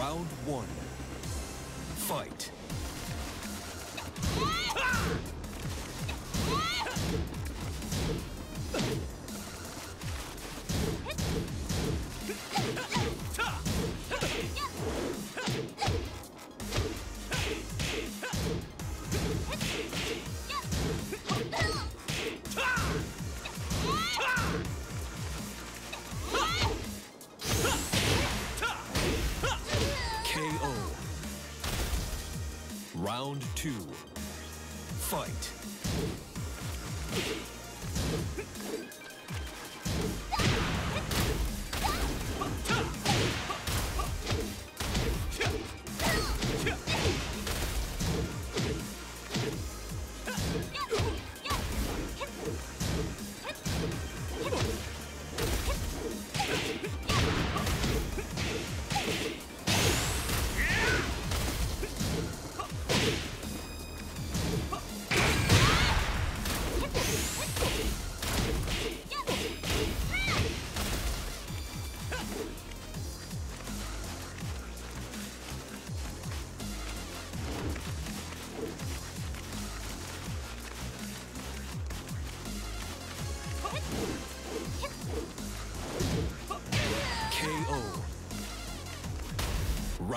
Round one. Fight.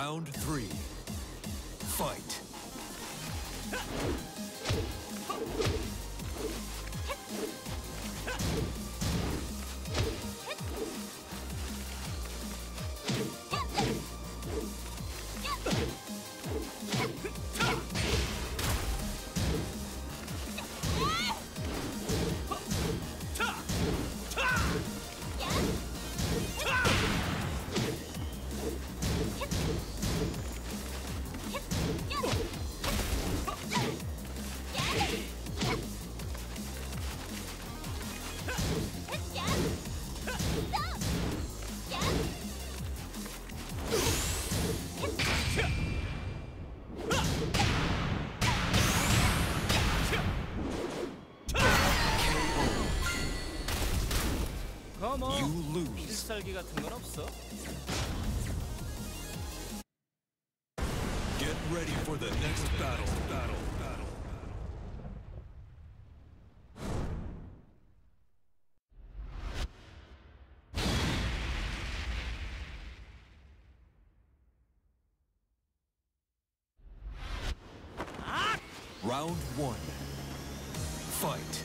Round three. 뭐 You lose. 필살기 같은 건 없어? Get ready for the next battle. Battle. Battle. Round one. Fight.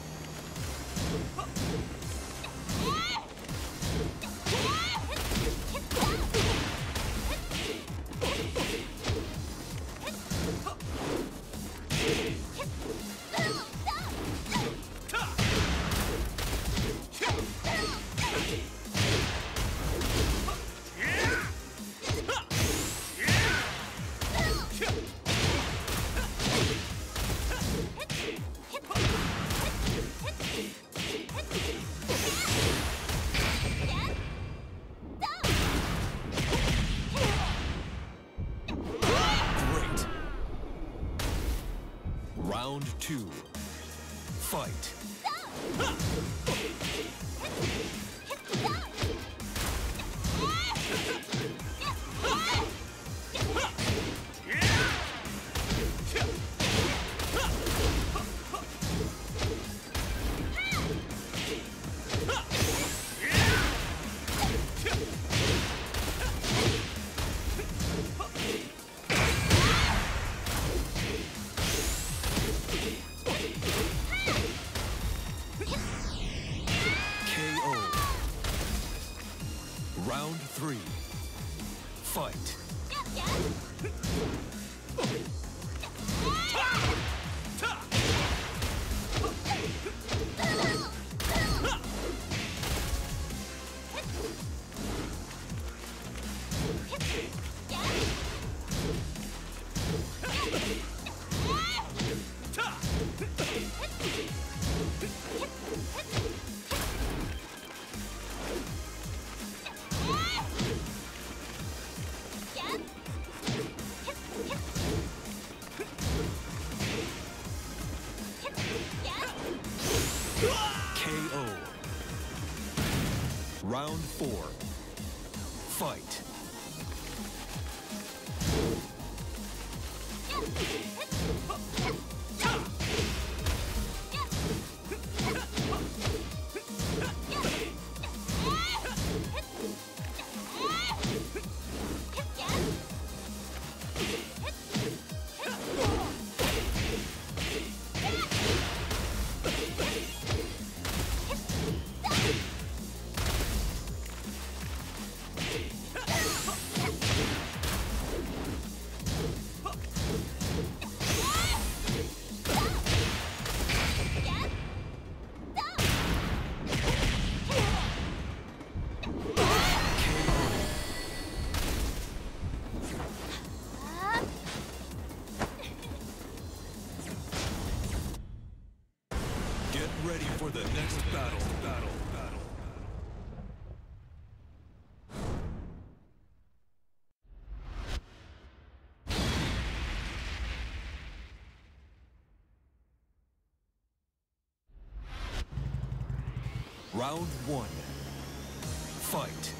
Fight. Round one. Fight.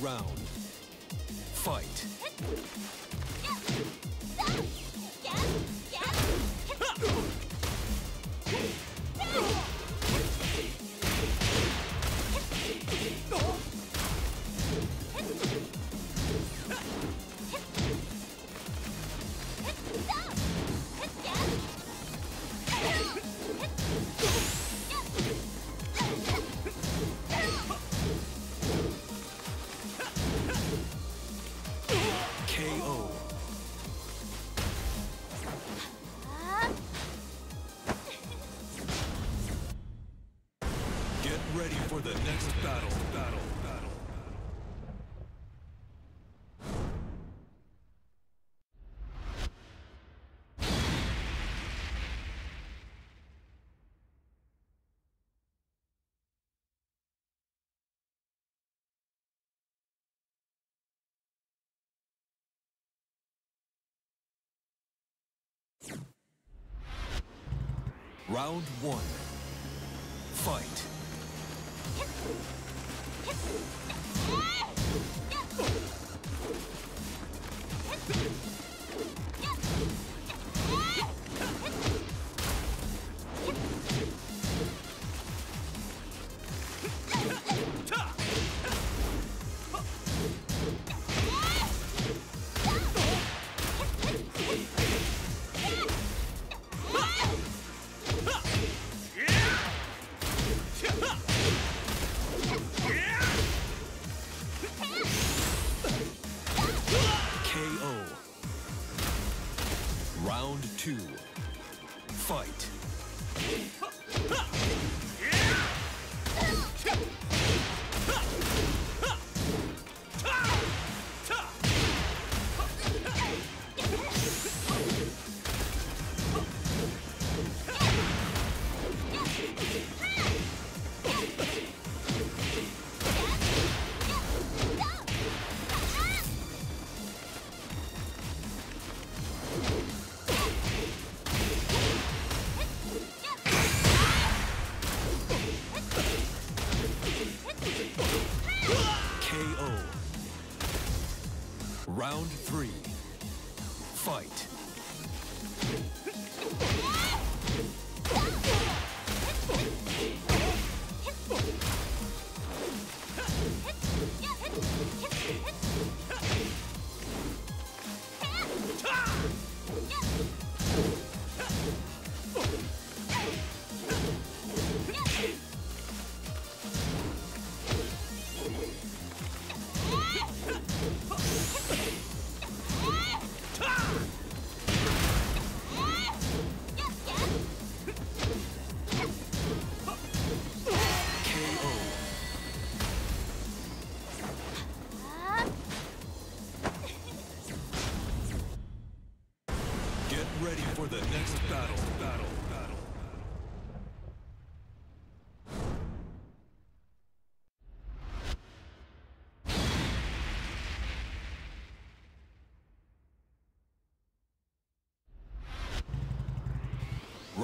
Round. Round one. Fight.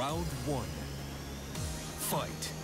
Round one. Fight.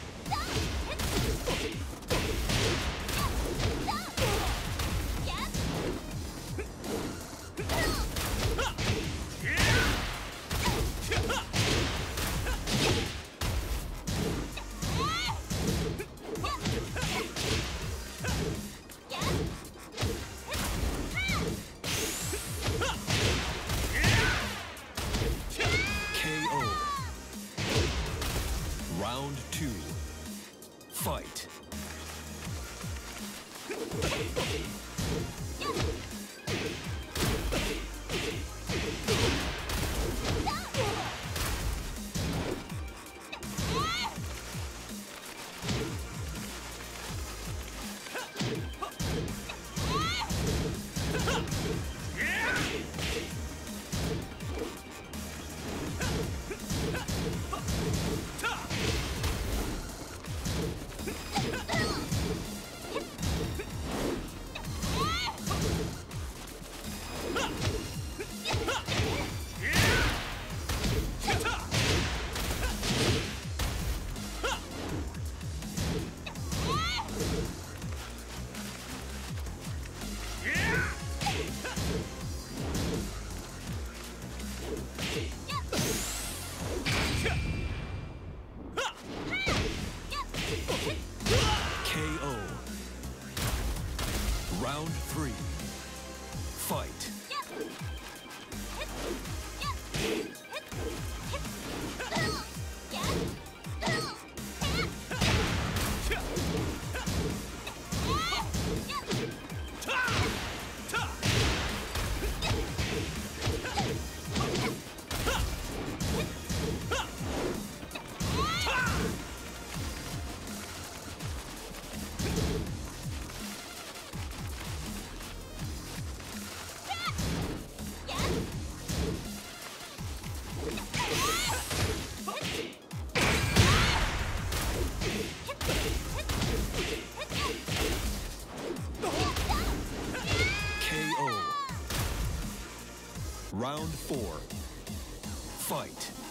Fight.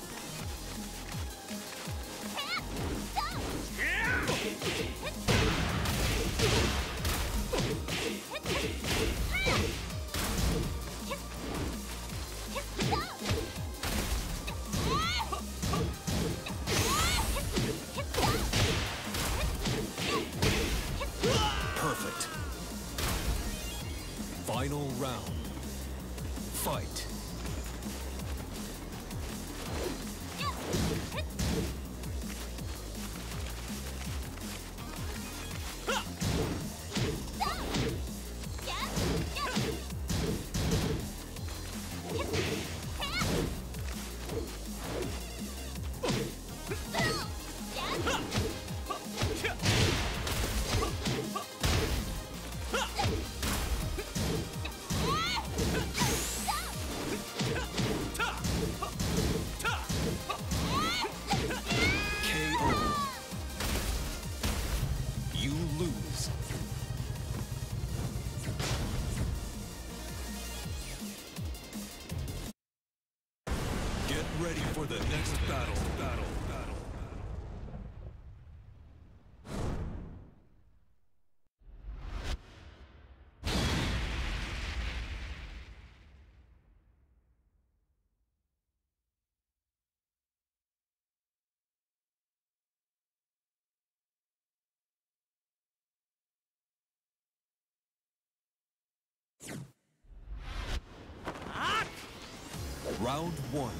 Round one.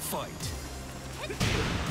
Fight.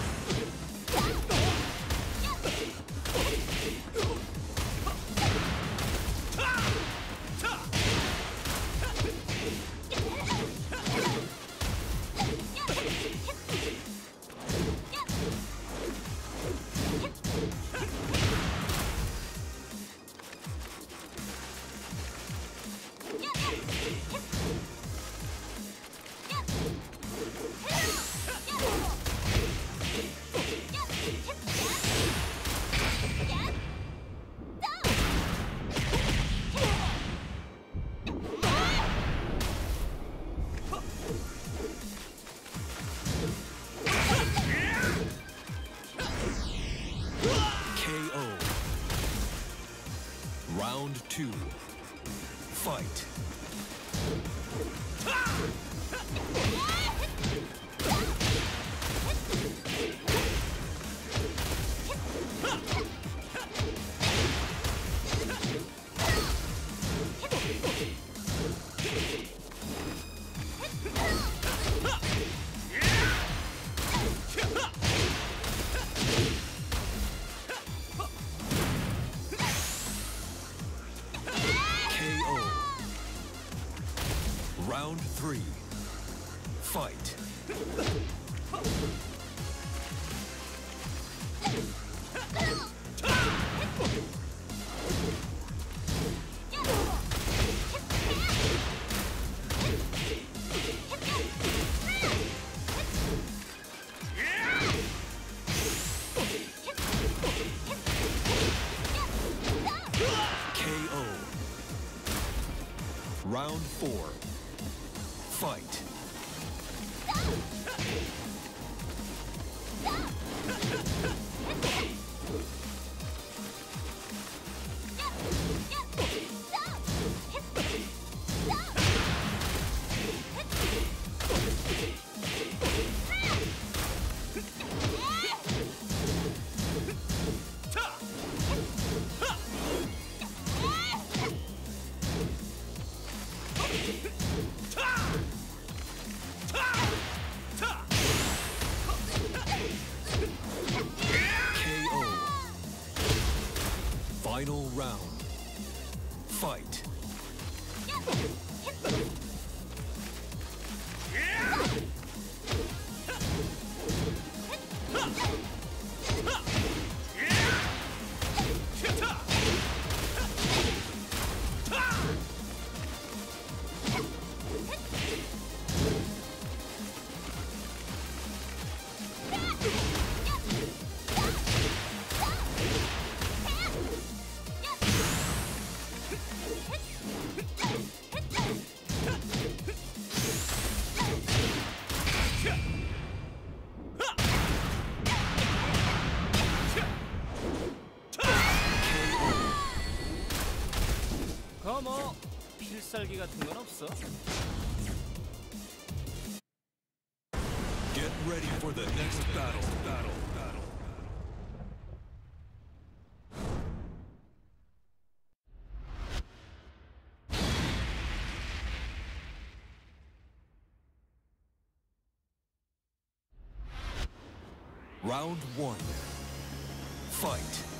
Round one. Fight.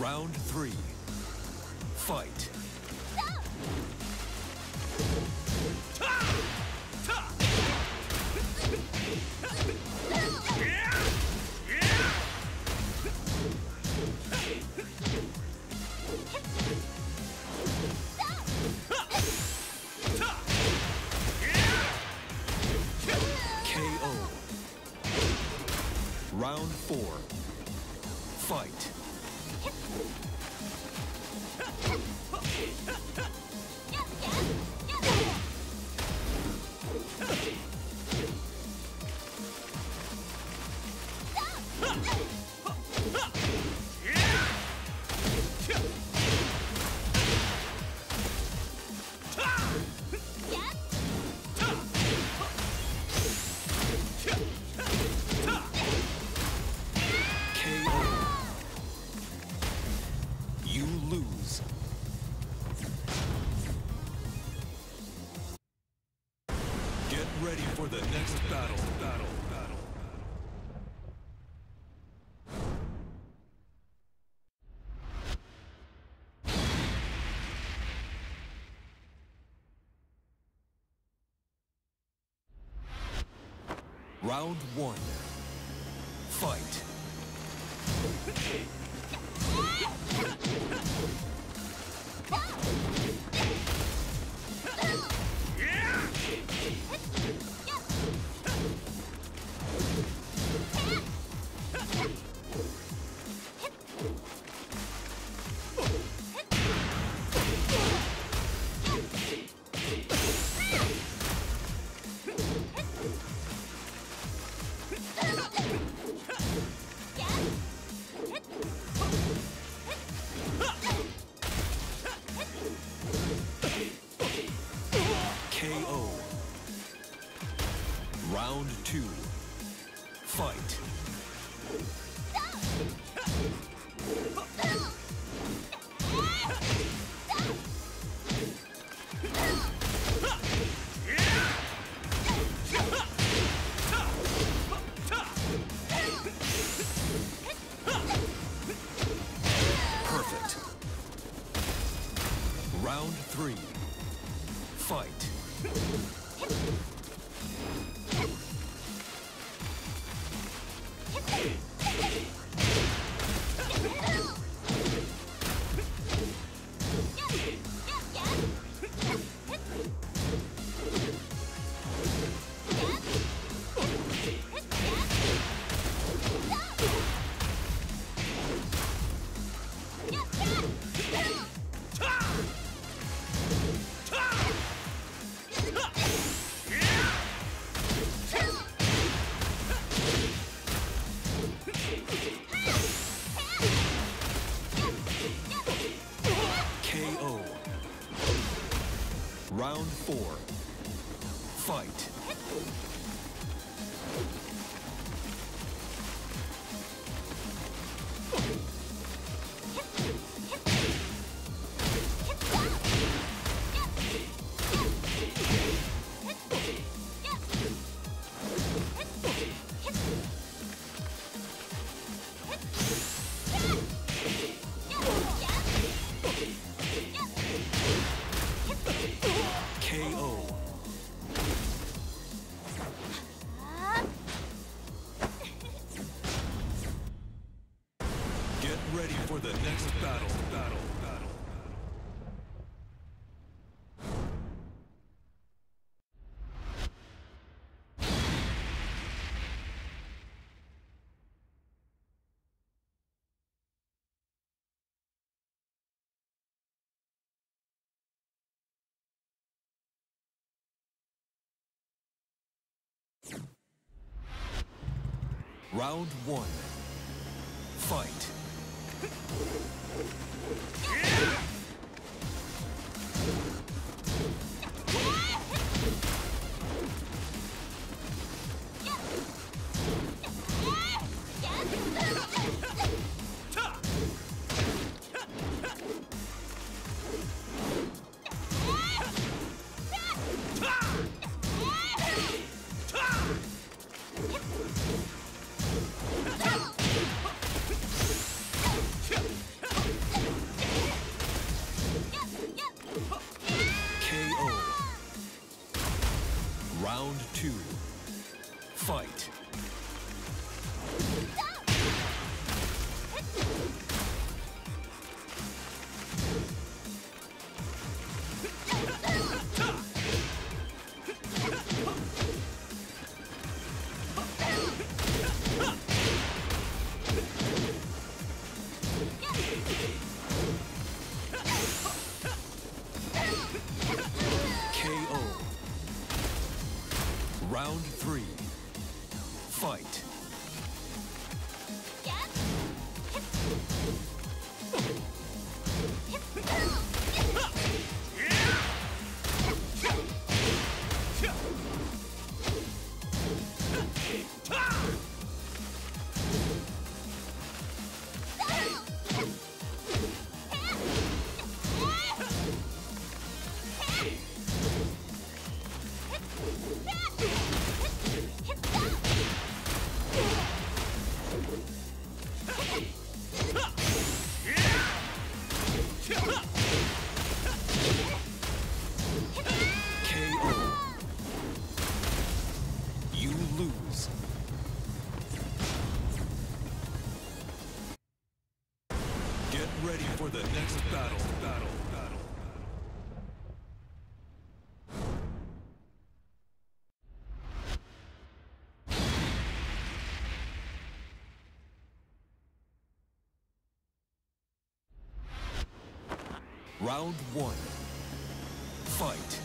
Round three. Fight. Round one. Fight. Round one. Fight. Round three. Round one. Fight.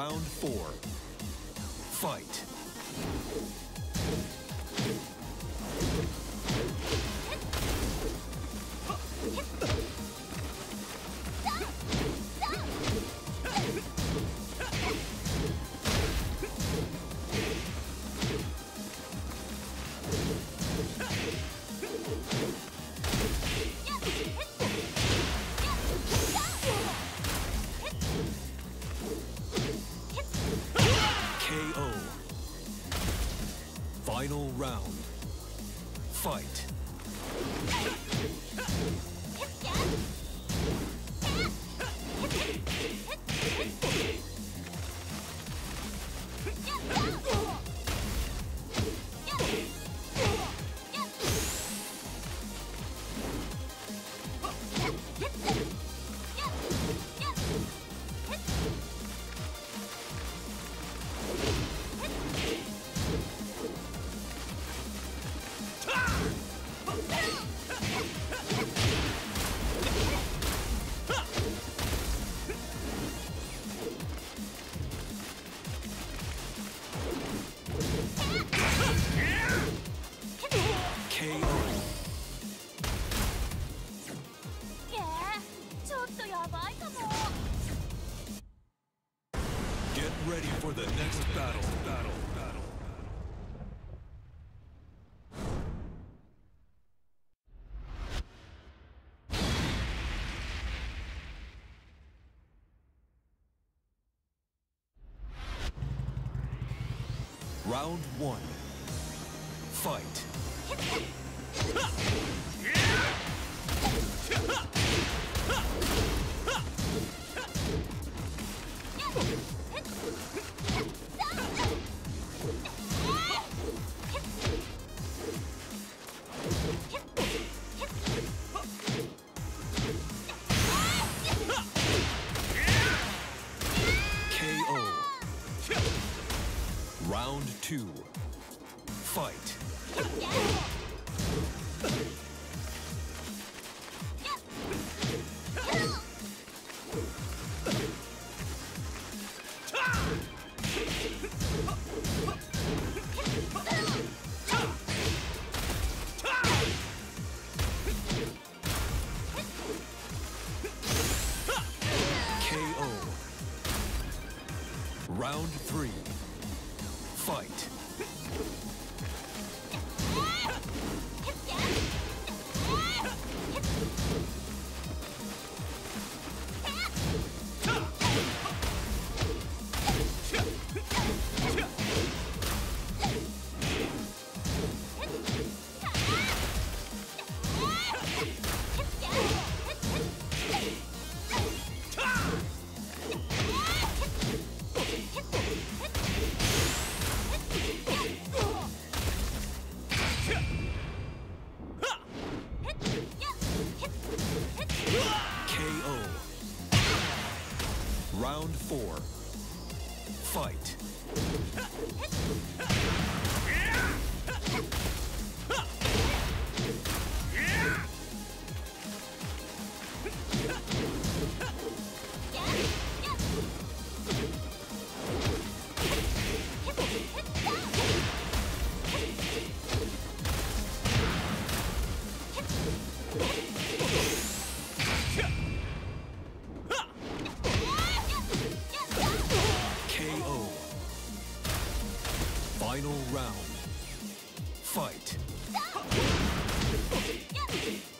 Round four. Round one. Fight. Final round. Fight.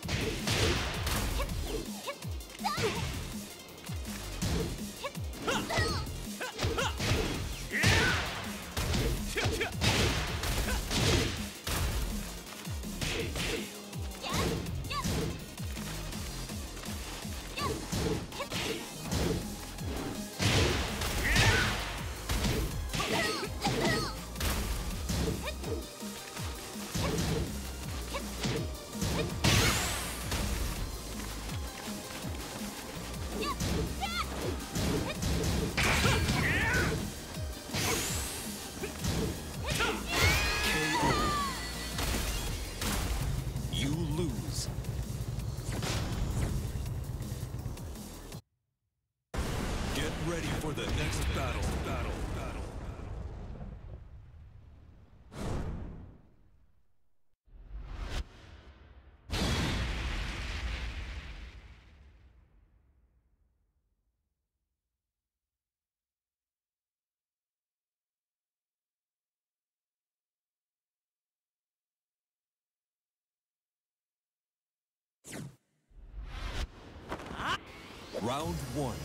Round one.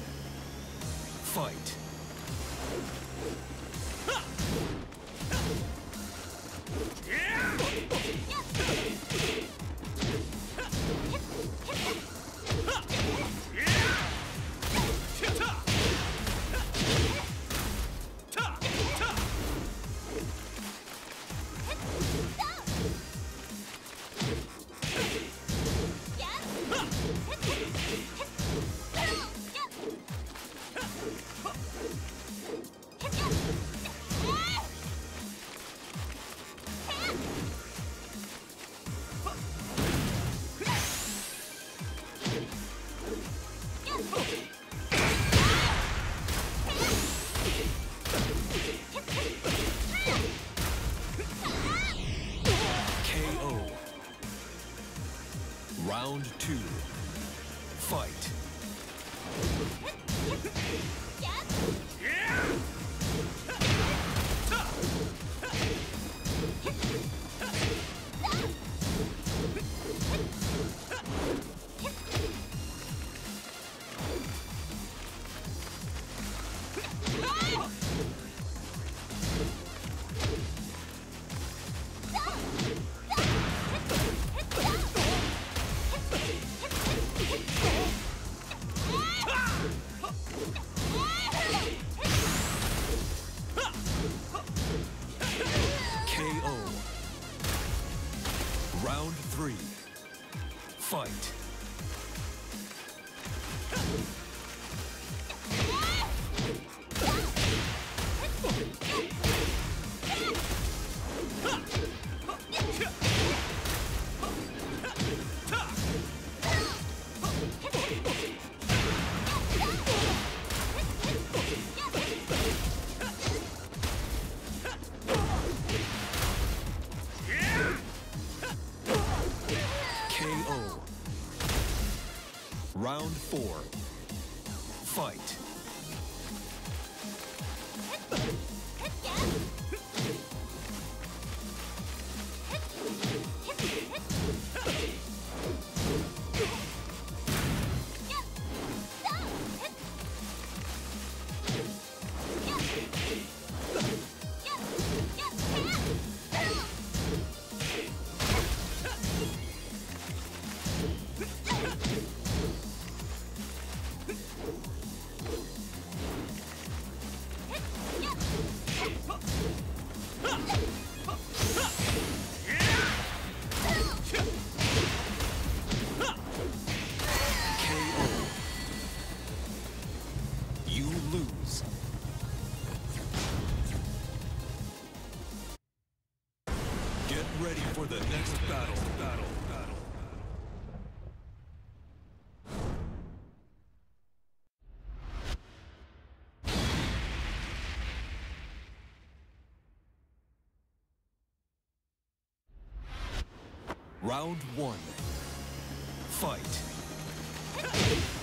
Fight. Round one. Fight.